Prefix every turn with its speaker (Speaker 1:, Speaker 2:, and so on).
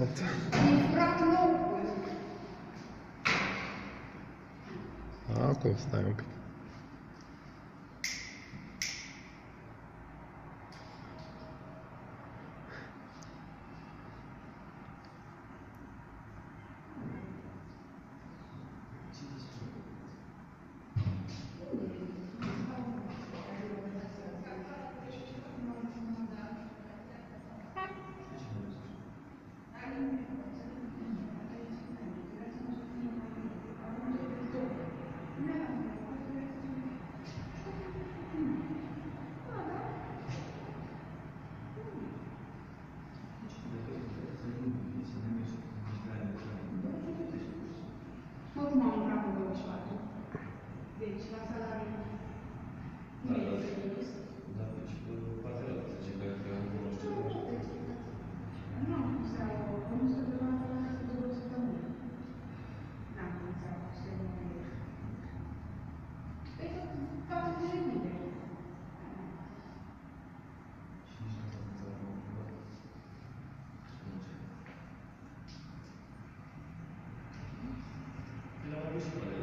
Speaker 1: 8. Acum stai un pic. Thank you.